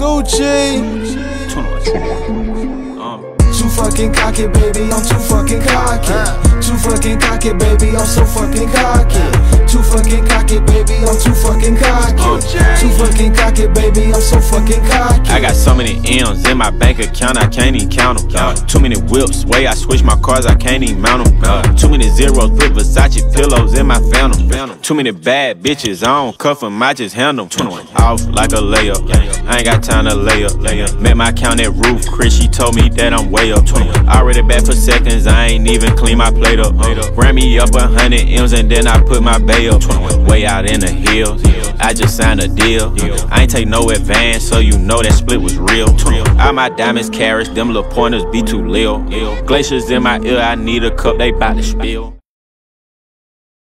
Gucci. 21. Um, Too fucking cocky, baby. I'm too fucking cocky. Too fucking cocky, baby. I'm so fucking cocky. Too fucking cocky, baby. I'm too fucking cocky. Too fucking cocky, baby. I'm so fucking cocky. I got so many M's in my bank account, I can't even count them. Too many whips, way I switch my cars, I can't even mount them. Too many zeros, flip Versace pillows in my phantom. Too many bad bitches, I don't cuff them, I just handle them. Off like a layup, I ain't got time to lay up. Met my count at roof, Chris, she told me that I'm way up. Already back for seconds, I ain't even clean my plate up. Ran me up a hundred M's and then I put my bay up. Way out in the hills, I just signed a deal. I ain't take no advance, so you know that split was real. All my diamonds carats, them little pointers be too lil. Glaciers in my ear, I need a cup, they bout to spill.